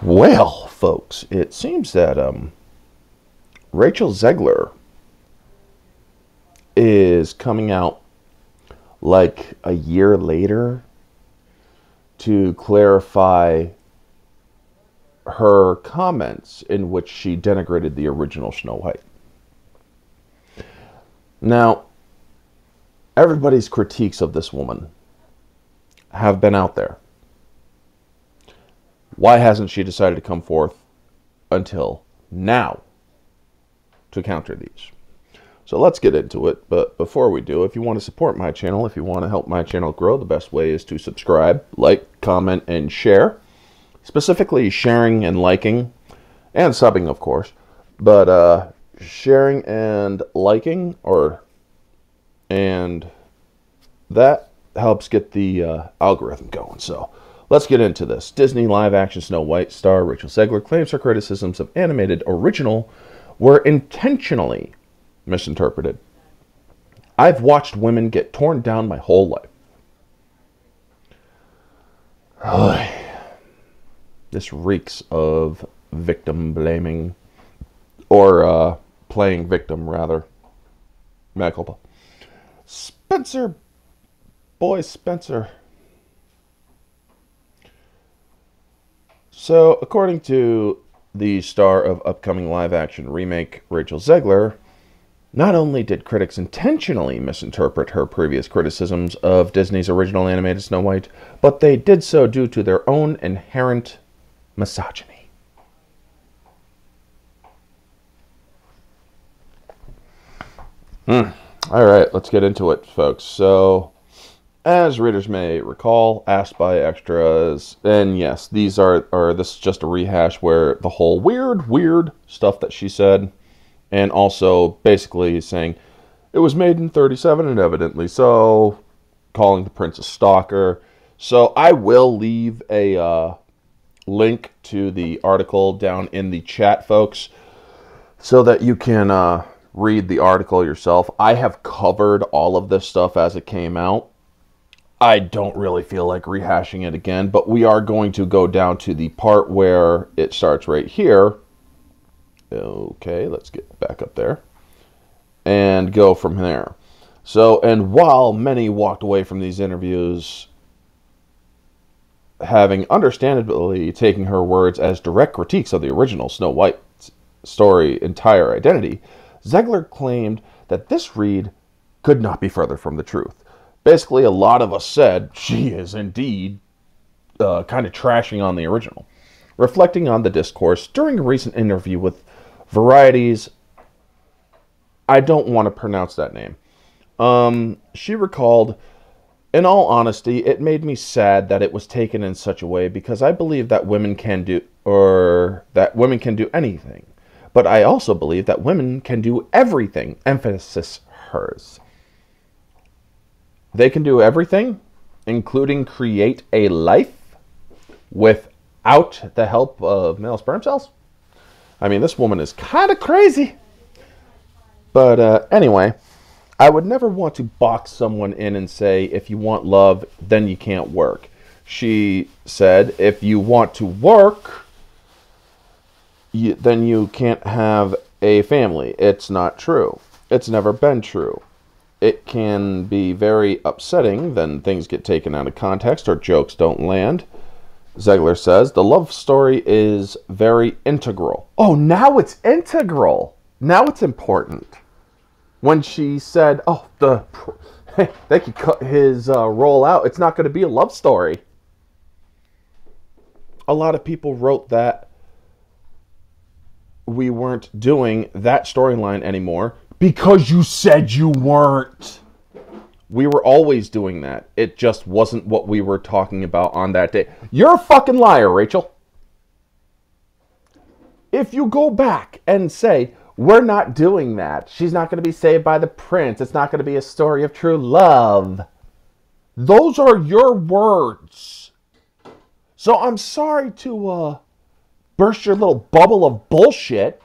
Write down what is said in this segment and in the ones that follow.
Well, folks, it seems that um, Rachel Zegler is coming out like a year later to clarify her comments in which she denigrated the original Snow White. Now, everybody's critiques of this woman have been out there. Why hasn't she decided to come forth until now to counter these? So let's get into it. But before we do, if you want to support my channel, if you want to help my channel grow, the best way is to subscribe, like, comment, and share. Specifically, sharing and liking, and subbing, of course. But uh, sharing and liking, or and that helps get the uh, algorithm going. So let's get into this. Disney live action Snow White star Rachel Zegler claims her criticisms of animated original were intentionally misinterpreted. I've watched women get torn down my whole life. this reeks of victim blaming, or uh, playing victim, rather. Culpa. Spencer, boy, Spencer. So, according to the star of upcoming live action remake, Rachel Zegler, not only did critics intentionally misinterpret her previous criticisms of Disney's original animated Snow White, but they did so due to their own inherent misogyny. Hmm. All right, let's get into it, folks. So, as readers may recall, asked by extras, and yes, these are, are this is just a rehash where the whole weird, weird stuff that she said and also basically saying it was made in 37 and evidently so, calling the prince a stalker. So I will leave a uh, link to the article down in the chat, folks, so that you can uh, read the article yourself. I have covered all of this stuff as it came out. I don't really feel like rehashing it again, but we are going to go down to the part where it starts right here Okay, let's get back up there and go from there. So, and while many walked away from these interviews having understandably taken her words as direct critiques of the original Snow White story entire identity, Zegler claimed that this read could not be further from the truth. Basically, a lot of us said she is indeed uh, kind of trashing on the original. Reflecting on the discourse during a recent interview with Varieties. I don't want to pronounce that name. Um, she recalled, in all honesty, it made me sad that it was taken in such a way because I believe that women can do, or that women can do anything. But I also believe that women can do everything. Emphasis hers. They can do everything, including create a life without the help of male sperm cells. I mean, this woman is kind of crazy. But uh, anyway, I would never want to box someone in and say, if you want love, then you can't work. She said, if you want to work, you, then you can't have a family. It's not true. It's never been true. It can be very upsetting, then things get taken out of context or jokes don't land. Zegler says, the love story is very integral. Oh, now it's integral. Now it's important. When she said, oh, the they could cut his uh, role out, it's not going to be a love story. A lot of people wrote that we weren't doing that storyline anymore because you said you weren't. We were always doing that. It just wasn't what we were talking about on that day. You're a fucking liar, Rachel. If you go back and say, we're not doing that, she's not going to be saved by the prince, it's not going to be a story of true love. Those are your words. So I'm sorry to uh, burst your little bubble of bullshit.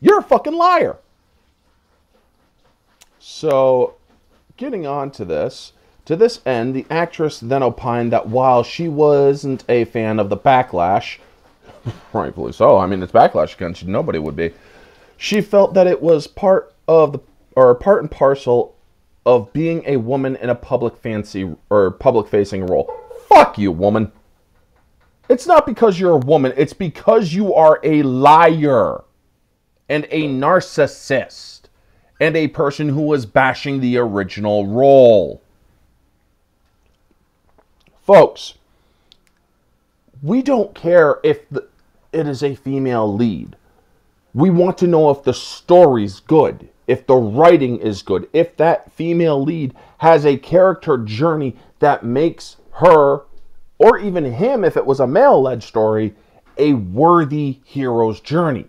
You're a fucking liar. So getting on to this, to this end, the actress then opined that while she wasn't a fan of the backlash, rightfully so. I mean, it's backlash against. Nobody would be. She felt that it was part of the or part and parcel of being a woman in a public fancy or public facing role. Fuck you, woman. It's not because you're a woman, it's because you are a liar and a narcissist and a person who was bashing the original role. Folks, we don't care if the, it is a female lead. We want to know if the story's good, if the writing is good, if that female lead has a character journey that makes her, or even him, if it was a male led story, a worthy hero's journey.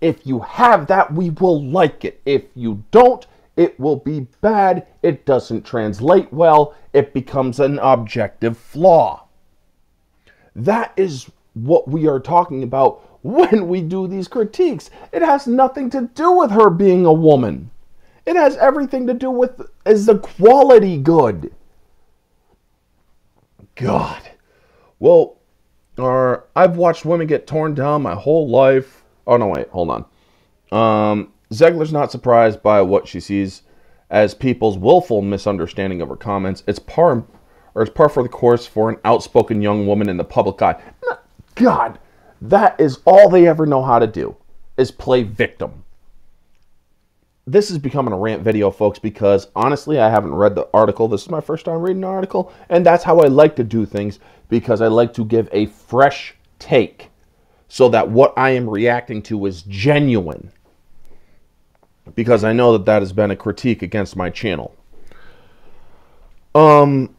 If you have that, we will like it. If you don't, it will be bad. It doesn't translate well. It becomes an objective flaw. That is what we are talking about when we do these critiques. It has nothing to do with her being a woman. It has everything to do with is the quality good. God. Well, I've watched women get torn down my whole life. Oh no, wait, hold on. Um, Zegler's not surprised by what she sees as people's willful misunderstanding of her comments. It's par or it's par for the course for an outspoken young woman in the public eye. God, that is all they ever know how to do is play victim. This is becoming a rant video, folks, because honestly, I haven't read the article. This is my first time reading an article, and that's how I like to do things because I like to give a fresh take so that what I am reacting to is genuine because I know that that has been a critique against my channel. Um,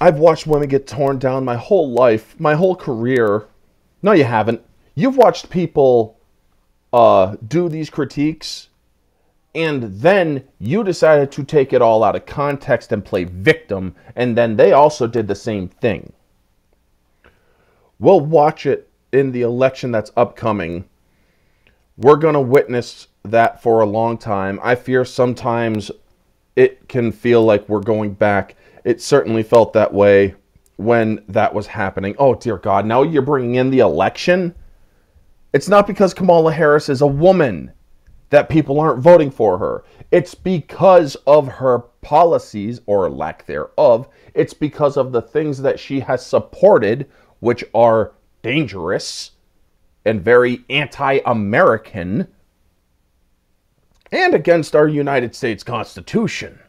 I've watched women get torn down my whole life, my whole career. No, you haven't. You've watched people uh, do these critiques, and then you decided to take it all out of context and play victim, and then they also did the same thing. We'll watch it in the election that's upcoming. We're going to witness that for a long time. I fear sometimes it can feel like we're going back. It certainly felt that way when that was happening. Oh, dear God. Now you're bringing in the election? It's not because Kamala Harris is a woman that people aren't voting for her. It's because of her policies or lack thereof. It's because of the things that she has supported, which are dangerous and very anti American and against our United States Constitution.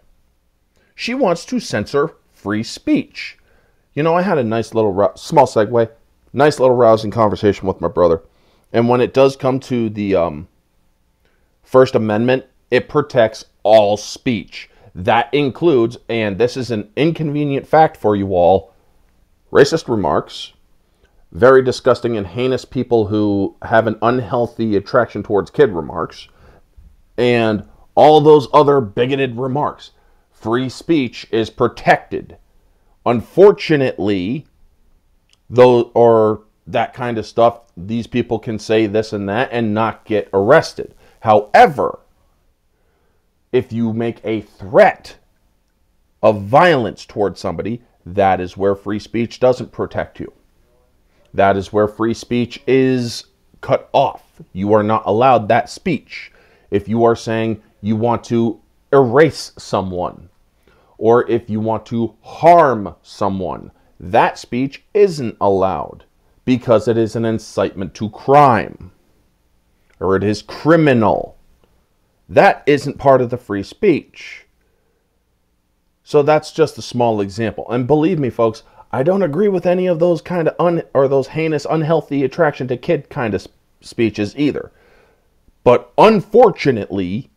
She wants to censor free speech. You know, I had a nice little, small segue, nice little rousing conversation with my brother. And when it does come to the um, First Amendment, it protects all speech. That includes, and this is an inconvenient fact for you all, racist remarks, very disgusting and heinous people who have an unhealthy attraction towards kid remarks, and all those other bigoted remarks. Free speech is protected. Unfortunately, though, or that kind of stuff, these people can say this and that and not get arrested. However, if you make a threat of violence towards somebody, that is where free speech doesn't protect you. That is where free speech is cut off. You are not allowed that speech if you are saying you want to erase someone or if you want to harm someone, that speech isn't allowed because it is an incitement to crime or it is criminal. That isn't part of the free speech. So that's just a small example. And believe me, folks, I don't agree with any of those kind of un or those heinous, unhealthy attraction to kid kind of speeches either. But unfortunately,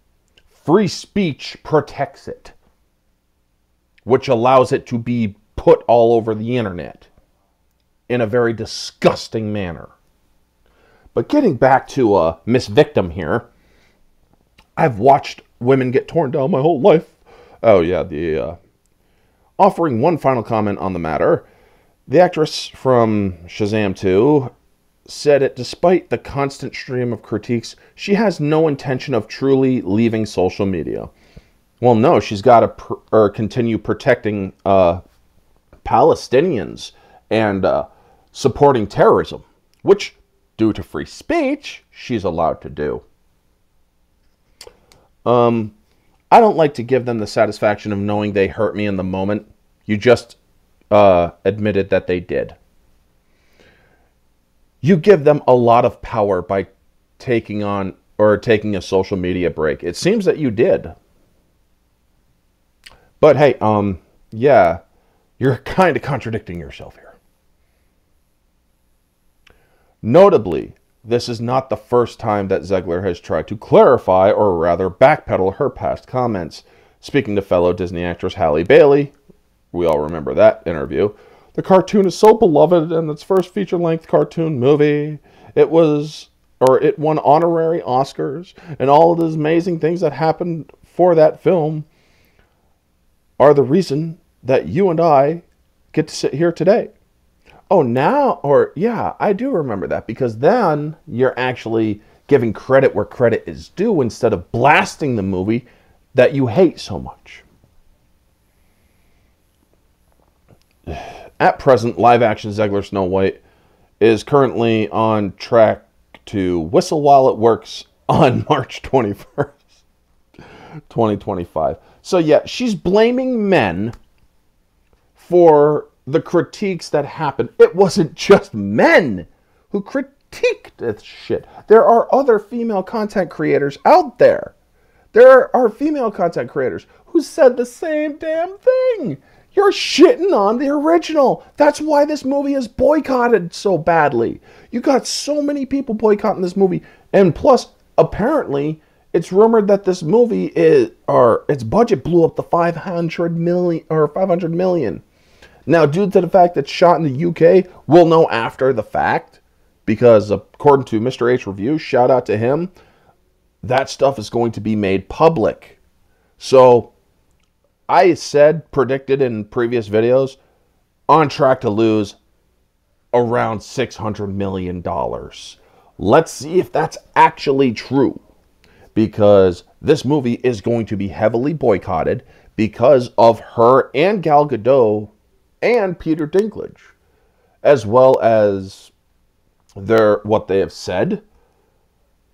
free speech protects it, which allows it to be put all over the internet in a very disgusting manner. But getting back to uh, Miss Victim here, I've watched women get torn down my whole life. Oh, yeah, the. Uh, offering one final comment on the matter, the actress from Shazam 2 said that despite the constant stream of critiques, she has no intention of truly leaving social media. Well, no, she's got to pr- continue protecting uh, Palestinians and uh, supporting terrorism, which, due to free speech, she's allowed to do. Um, I don't like to give them the satisfaction of knowing they hurt me in the moment. You just uh, admitted that they did. You give them a lot of power by taking on or taking a social media break. It seems that you did. But hey, um, yeah, you're kind of contradicting yourself here. Notably, this is not the first time that Zegler has tried to clarify or rather backpedal her past comments. Speaking to fellow Disney actress Halle Bailey, we all remember that interview. The cartoon is so beloved and its first feature-length cartoon movie. It was or it won honorary Oscars and all of those amazing things that happened for that film are the reason that you and I get to sit here today. Oh, now, or yeah, I do remember that because then you're actually giving credit where credit is due instead of blasting the movie that you hate so much. At present, live action Zegler Snow White is currently on track to Whistle While It Works on March 21st, 2025. So, yeah, she's blaming men for the critiques that happened. It wasn't just men who critiqued this shit. There are other female content creators out there. There are female content creators who said the same damn thing. You're shitting on the original. That's why this movie is boycotted so badly. You got so many people boycotting this movie. And plus, apparently, it's rumored that this movie is or its budget blew up to 500 million or 500 million. Now, due to the fact that shot in the UK, we'll know after the fact because according to Mr. H review, shout out to him, that stuff is going to be made public. So, I said predicted in previous videos on track to lose around 600 million dollars. Let's see if that's actually true because this movie is going to be heavily boycotted because of her and Gal Gadot and Peter Dinklage, as well as their what they have said,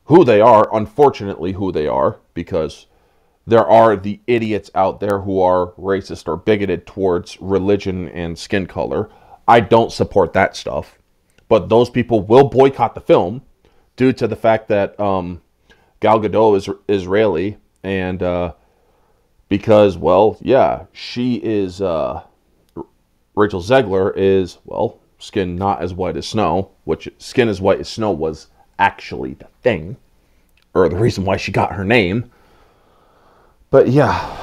who they are, unfortunately who they are, because there are the idiots out there who are racist or bigoted towards religion and skin color. I don't support that stuff. But those people will boycott the film due to the fact that um, Gal Gadot is Israeli and uh, because, well, yeah, she is uh, Rachel Zegler is, well, skin not as white as snow, which skin as white as snow was actually the thing, or the reason why she got her name. But yeah,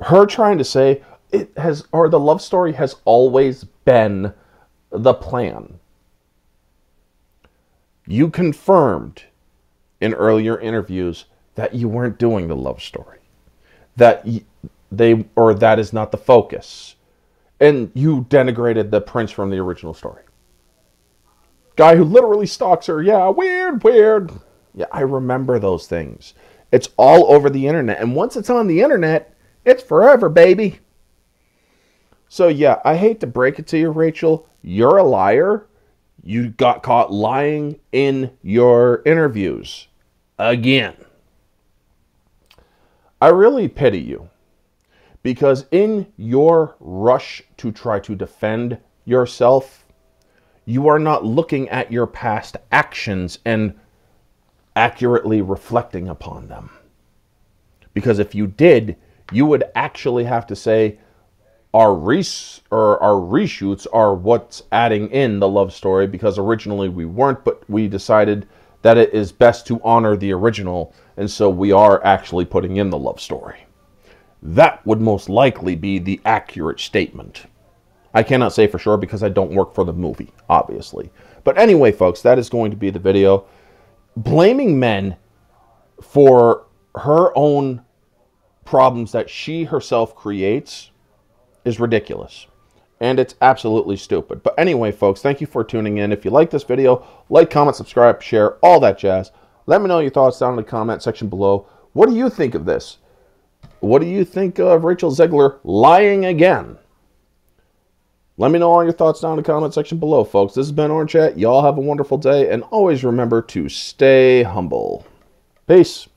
her trying to say it has, or the love story has always been the plan. You confirmed in earlier interviews that you weren't doing the love story, that they, or that is not the focus and you denigrated the prince from the original story. Guy who literally stalks her. Yeah, weird, weird. Yeah, I remember those things. It's all over the internet. And once it's on the internet, it's forever, baby. So, yeah, I hate to break it to you, Rachel. You're a liar. You got caught lying in your interviews. Again. I really pity you. Because in your rush to try to defend yourself, you are not looking at your past actions and accurately reflecting upon them. Because if you did, you would actually have to say, our res- or our reshoots are what's adding in the love story because originally we weren't, but we decided that it is best to honor the original, and so we are actually putting in the love story. That would most likely be the accurate statement. I cannot say for sure because I don't work for the movie, obviously. But anyway, folks, that is going to be the video. Blaming men for her own problems that she herself creates is ridiculous. And it's absolutely stupid. But anyway, folks, thank you for tuning in. If you like this video, like, comment, subscribe, share, all that jazz. Let me know your thoughts down in the comment section below. What do you think of this? What do you think of Rachel Zegler lying again? Let me know all your thoughts down in the comment section below, folks. This has been Orange Hat. Y'all have a wonderful day, and always remember to stay humble. Peace.